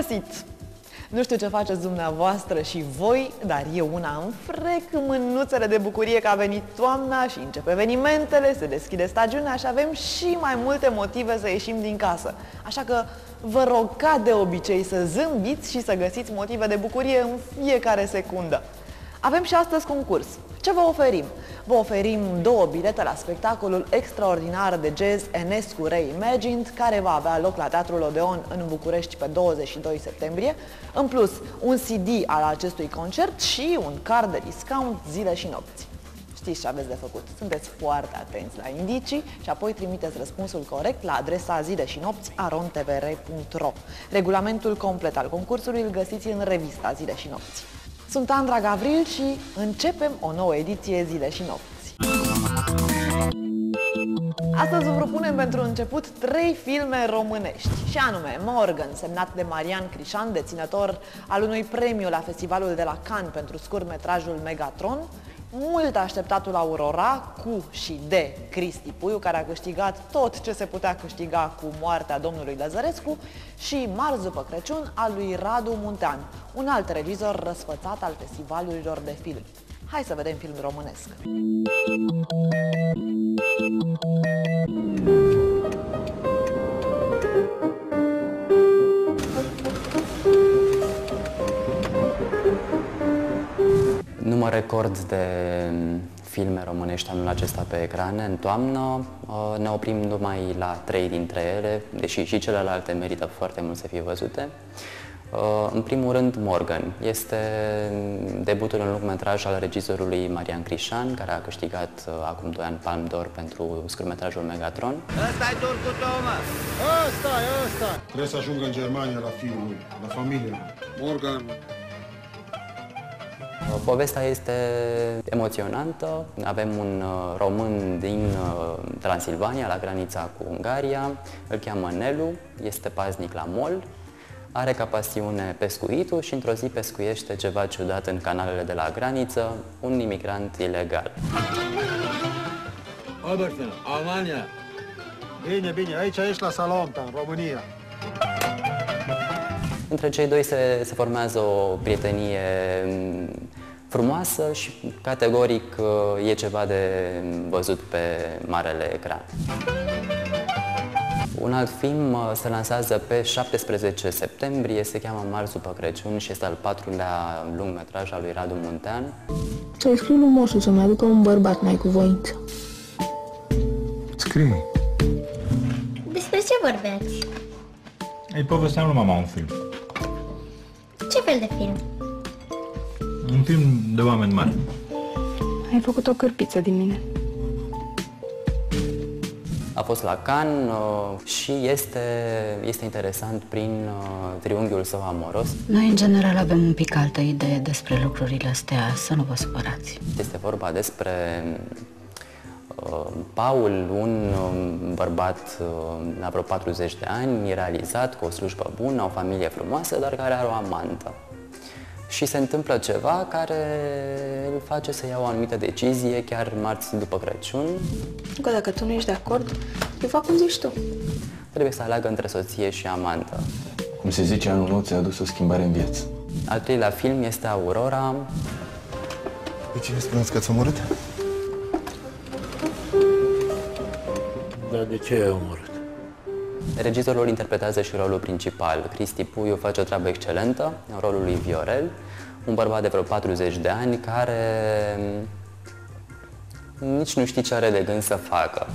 găsit! Nu știu ce faceți dumneavoastră și voi, dar eu una am frec mânuțele de bucurie că a venit toamna și încep evenimentele, se deschide stagiunea și avem și mai multe motive să ieșim din casă. Așa că vă rog ca de obicei să zâmbiți și să găsiți motive de bucurie în fiecare secundă. Avem și astăzi concurs. Ce vă oferim? Vă oferim două bilete la spectacolul extraordinar de jazz Enescu Reimagined, care va avea loc la Teatrul Odeon în București pe 22 septembrie. În plus, un CD al acestui concert și un card de discount zile și nopți. Știți ce aveți de făcut. Sunteți foarte atenți la indicii și apoi trimiteți răspunsul corect la adresa zile și nopți arontvr.ro. Regulamentul complet al concursului îl găsiți în revista Zile și nopți. Sunt Andra Gavril și începem o nouă ediție Zile și Nopți. Astăzi vă propunem pentru început trei filme românești, și anume Morgan, semnat de Marian Crișan, deținător al unui premiu la Festivalul de la Cannes pentru scurtmetrajul Megatron, mult așteptatul Aurora cu și de Cristi Puiu, care a câștigat tot ce se putea câștiga cu moartea domnului Lăzărescu și Marz după Crăciun al lui Radu Muntean, un alt regizor răsfățat al festivalurilor de film. Hai să vedem film românesc. Număr record de filme românești anul acesta pe ecrane. În toamnă uh, ne oprim numai la trei dintre ele, deși și celelalte merită foarte mult să fie văzute. Uh, în primul rând, Morgan. Este debutul în lungmetraj al regizorului Marian Crișan, care a câștigat uh, acum 2 ani Palm d'Or pentru scurtmetrajul Megatron. Ăsta-i turcul tău, mă! Ăsta e ăsta! Trebuie să ajungă în Germania la filmul, la familie. Morgan, Povestea este emoționantă. Avem un uh, român din uh, Transilvania, la granița cu Ungaria. Îl cheamă Nelu, este paznic la mol, are ca pasiune pescuitul și într-o zi pescuiește ceva ciudat în canalele de la graniță, un imigrant ilegal. Obersten, Almania. bine, bine, aici ești la Salonta, în România. Între cei doi se, se formează o prietenie mm, frumoasă și categoric uh, e ceva de văzut pe marele ecran. Un alt film uh, se lansează pe 17 septembrie, se cheamă Marți după Crăciun și este al patrulea lungmetraj al lui Radu Muntean. Să-i scriu lui Moșu să-mi aducă un bărbat mai cu voință. Scrie. Despre ce vorbeați? Îi povesteam lui mama un film. Ce fel de film? Un film de oameni mari. Ai făcut o cârpiță din mine. A fost la Cannes uh, și este, este interesant prin uh, triunghiul său amoros. Noi, în general, avem un pic altă idee despre lucrurile astea, să nu vă supărați. Este vorba despre uh, Paul, un um, bărbat uh, la vreo 40 de ani, realizat, cu o slujbă bună, o familie frumoasă, dar care are o amantă. Și se întâmplă ceva care îl face să ia o anumită decizie chiar marți după Crăciun. Că dacă tu nu ești de acord, eu fac cum zici tu. Trebuie să aleagă între soție și amantă. Cum se zice, anul nou ți-a adus o schimbare în viață. Al treilea film este Aurora, Pe cine spuneți că ați omorât? Dar de ce ai omorât? Regizorul interpretează și rolul principal. Cristi Puiu face o treabă excelentă în rolul lui Viorel, un bărbat de vreo 40 de ani care nici nu știe ce are de gând să facă.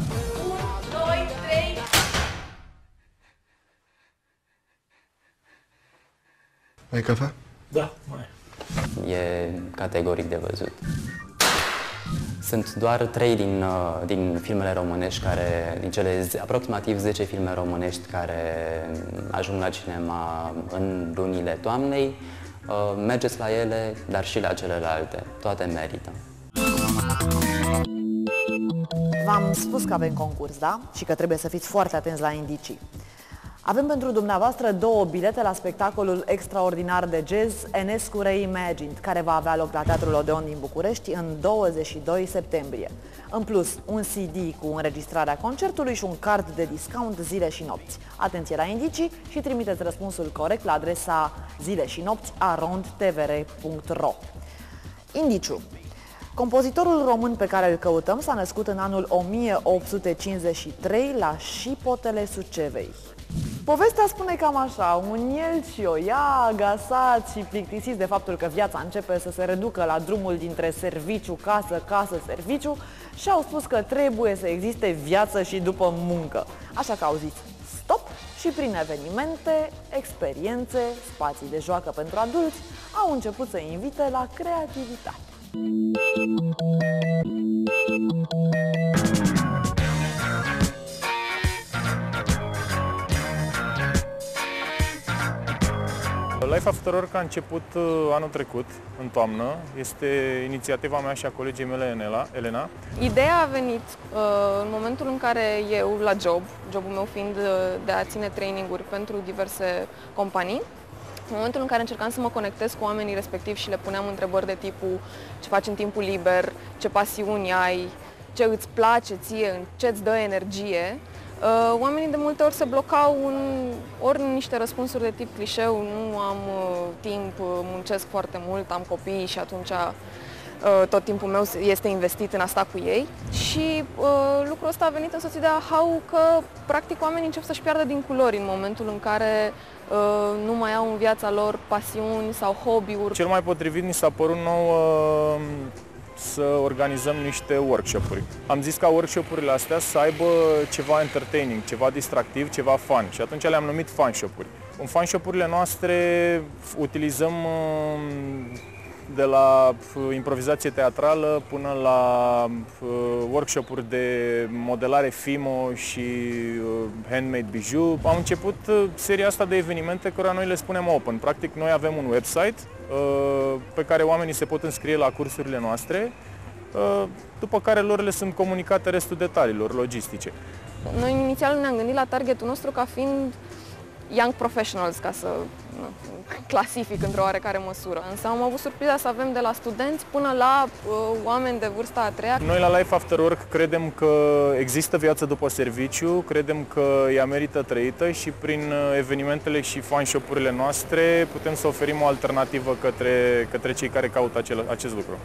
Mai cafea? Da, mai. E categoric de văzut. Sunt doar trei din, uh, din filmele românești care, din cele ze- aproximativ 10 filme românești care ajung la cinema în lunile toamnei. Uh, Mergeți la ele, dar și la celelalte. Toate merită. V-am spus că avem concurs, da? Și că trebuie să fiți foarte atenți la indicii. Avem pentru dumneavoastră două bilete la spectacolul extraordinar de jazz Enescu Reimagined, care va avea loc la Teatrul Odeon din București în 22 septembrie. În plus, un CD cu înregistrarea concertului și un card de discount zile și nopți. Atenție la indicii și trimiteți răspunsul corect la adresa zile și nopți arondtvr.ro Indiciu. Compozitorul român pe care îl căutăm s-a născut în anul 1853 la Șipotele Sucevei. Povestea spune cam așa, un el și o ea, agasați și plictisiți de faptul că viața începe să se reducă la drumul dintre serviciu, casă, casă, serviciu și au spus că trebuie să existe viață și după muncă. Așa că au zis stop și prin evenimente, experiențe, spații de joacă pentru adulți, au început să invite la creativitate. Life After Work a început uh, anul trecut, în toamnă. Este inițiativa mea și a colegii mele, Elena. Ideea a venit uh, în momentul în care eu, la job, jobul meu fiind uh, de a ține traininguri pentru diverse companii, în momentul în care încercam să mă conectez cu oamenii respectiv și le puneam întrebări de tipul ce faci în timpul liber, ce pasiuni ai, ce îți place ție, ce îți dă energie, Uh, oamenii de multe ori se blocau în, ori în niște răspunsuri de tip clișeu, nu am uh, timp, uh, muncesc foarte mult, am copii și atunci uh, tot timpul meu este investit în asta cu ei și uh, lucrul ăsta a venit însoțit de ahau că practic oamenii încep să-și piardă din culori în momentul în care uh, nu mai au în viața lor pasiuni sau hobby-uri. Cel mai potrivit ni s-a părut nou uh, să organizăm niște workshop-uri. Am zis ca workshop-urile astea să aibă ceva entertaining, ceva distractiv, ceva fun și atunci le-am numit fun shop-uri. În fun shop-urile noastre utilizăm um, de la uh, improvizație teatrală până la uh, workshop-uri de modelare FIMO și uh, handmade bijou. Am început seria asta de evenimente care noi le spunem open. Practic noi avem un website pe care oamenii se pot înscrie la cursurile noastre, după care lor le sunt comunicate restul detaliilor logistice. Noi inițial ne-am gândit la targetul nostru ca fiind young professionals, ca să nu, clasific într-o oarecare măsură. Însă am avut surpriza să avem de la studenți până la uh, oameni de vârsta a treia. Noi la Life After Work credem că există viață după serviciu, credem că ea merită trăită și prin uh, evenimentele și fan shop-urile noastre putem să oferim o alternativă către, către cei care caută acel, acest lucru.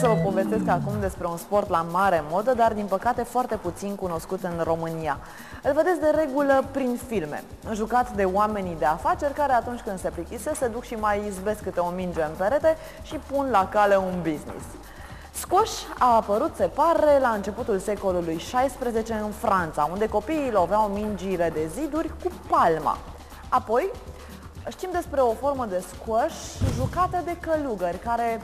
Am să vă povestesc acum despre un sport la mare modă, dar din păcate foarte puțin cunoscut în România. Îl vedeți de regulă prin filme, jucat de oamenii de afaceri care atunci când se plictisesc se duc și mai izbesc câte o minge în perete și pun la cale un business. Squash a apărut, se pare, la începutul secolului XVI în Franța, unde copiii loveau mingile de ziduri cu palma. Apoi, știm despre o formă de squash jucată de călugări, care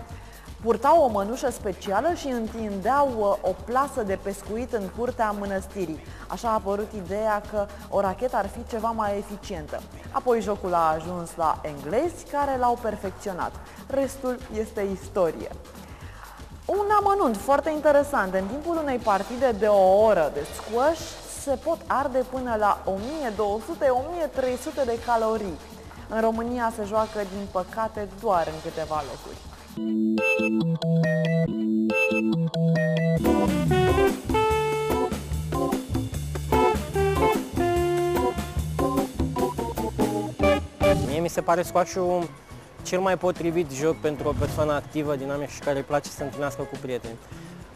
Purtau o mănușă specială și întindeau uh, o plasă de pescuit în curtea mănăstirii. Așa a apărut ideea că o rachetă ar fi ceva mai eficientă. Apoi jocul a ajuns la englezi care l-au perfecționat. Restul este istorie. Un amănunt foarte interesant. În timpul unei partide de o oră de squash se pot arde până la 1200-1300 de calorii. În România se joacă, din păcate, doar în câteva locuri. Mie mi se pare squash cel mai potrivit joc pentru o persoană activă, dinamică și care îi place să întâlnească cu prieteni.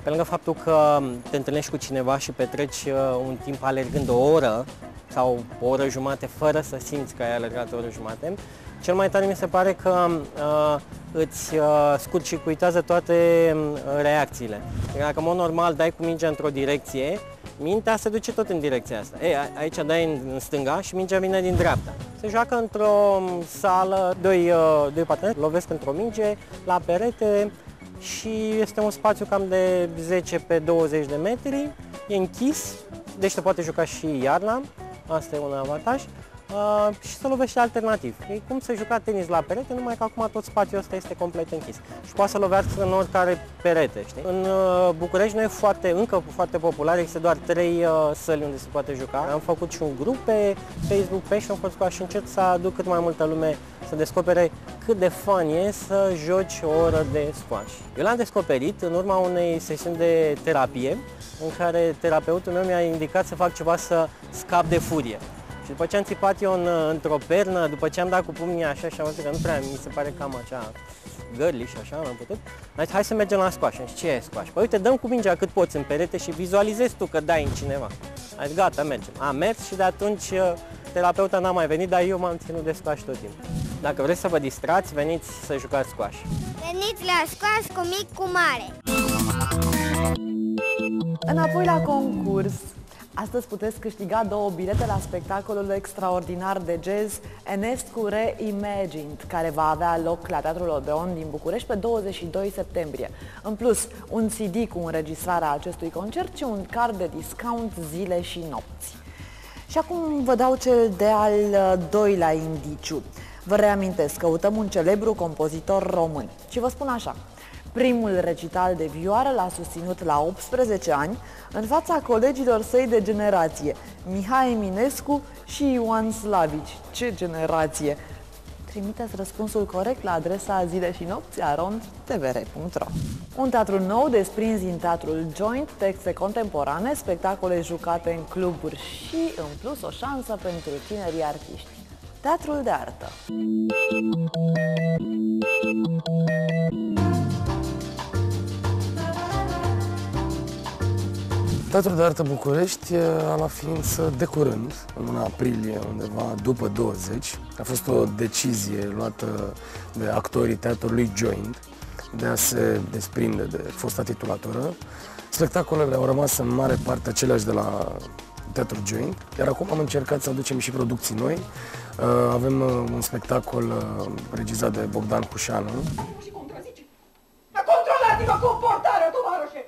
Pe lângă faptul că te întâlnești cu cineva și petreci uh, un timp alergând o oră sau o oră jumate fără să simți că ai alergat o oră jumate, cel mai tare mi se pare că uh, îți uh, scurt-circuitează toate uh, reacțiile. Dacă în mod normal dai cu mingea într-o direcție, mintea se duce tot în direcția asta. Ei, aici dai în, în stânga și mingea vine din dreapta. Se joacă într-o um, sală, doi, uh, doi parteneri lovesc într-o minge, la perete și este un spațiu cam de 10 pe 20 de metri, e închis, deci se poate juca și iarna, asta e un avantaj uh, și să lovește alternativ. E cum să juca tenis la perete, numai că acum tot spațiul ăsta este complet închis. Și poate să lovească în oricare perete. Știi? În uh, București noi foarte, încă foarte popular, există doar trei uh, săli unde se poate juca. Am făcut și un grup pe Facebook Passion for Squash și încerc să aduc cât mai multă lume să descopere cât de fun e să joci o oră de squash. Eu l-am descoperit în urma unei sesiuni de terapie în care terapeutul meu mi-a indicat să fac ceva să scap de furie. Și după ce am țipat eu în, într-o pernă, după ce am dat cu pumnii așa și am văzut că nu prea mi se pare cam așa gărli și așa, am putut, am zis, hai să mergem la squash. Și ce e squash? Păi uite, dăm cu mingea cât poți în perete și vizualizezi tu că dai în cineva. Am zis, gata, mergem. Am mers și de atunci uh, terapeuta n-a mai venit, dar eu m-am ținut de squash tot timpul. Dacă vreți să vă distrați, veniți să jucați squash. Veniți la squash cu mic, cu mare. Înapoi la concurs. Astăzi puteți câștiga două bilete la spectacolul extraordinar de jazz Enescu Reimagined, care va avea loc la Teatrul Odeon din București pe 22 septembrie. În plus, un CD cu înregistrarea acestui concert și un card de discount zile și nopți. Și acum vă dau cel de-al doilea indiciu. Vă reamintesc, căutăm un celebru compozitor român. Și vă spun așa, Primul recital de vioară l-a susținut la 18 ani în fața colegilor săi de generație, Mihai Eminescu și Ioan Slavici. Ce generație! Trimiteți răspunsul corect la adresa zile și nopți arontvr.ro Un teatru nou desprins din teatrul Joint, texte contemporane, spectacole jucate în cluburi și, în plus, o șansă pentru tinerii artiști. Teatrul de artă. Teatrul de Artă București a la ființă de curând, în luna aprilie, undeva după 20. A fost o decizie luată de actorii teatrului Joint de a se desprinde de fosta titulatură. Spectacolele au rămas în mare parte aceleași de la Teatrul Joint, iar acum am încercat să aducem și producții noi. Avem un spectacol regizat de Bogdan Cușanu. Controlați-vă comportarea, tovarășe!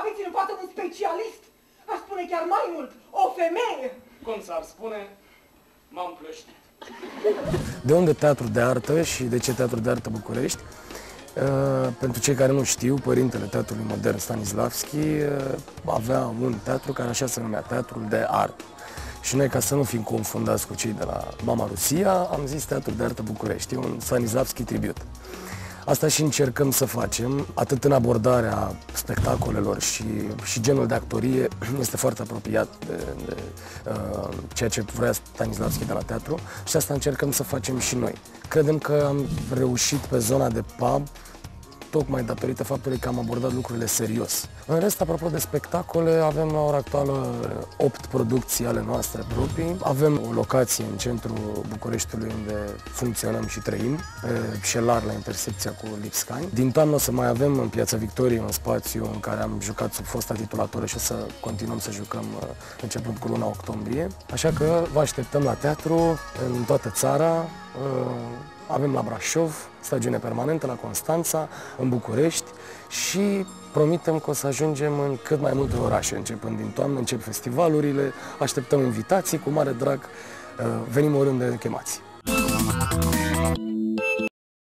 Aveți în față un specialist, aș spune chiar mai mult, o femeie. Cum s-ar spune, m-am plăștit. De unde teatru de artă și de ce teatru de artă București? Uh, pentru cei care nu știu, părintele teatrului modern Stanislavski uh, avea un teatru care așa se numea, Teatrul de Artă. Și noi, ca să nu fim confundați cu cei de la Mama Rusia, am zis Teatrul de Artă București, un Stanislavski tribut. Asta și încercăm să facem, atât în abordarea spectacolelor și, și genul de actorie este foarte apropiat de, de uh, ceea ce vrea Stanislavski de la teatru și asta încercăm să facem și noi. Credem că am reușit pe zona de pub tocmai datorită faptului că am abordat lucrurile serios. În rest, apropo de spectacole, avem la ora actuală 8 producții ale noastre proprii. Avem o locație în centrul Bucureștiului unde funcționăm și trăim, pe Șelar, la intersecția cu Lipscani. Din toamnă o să mai avem în Piața Victoriei un spațiu în care am jucat sub fosta titulatură și o să continuăm să jucăm uh, începând cu luna octombrie. Așa că vă așteptăm la teatru în toată țara. Uh, avem la Brașov, stagiune permanentă la Constanța, în București și promitem că o să ajungem în cât mai multe orașe, începând din toamnă, încep festivalurile, așteptăm invitații cu mare drag, uh, venim oriunde chemați.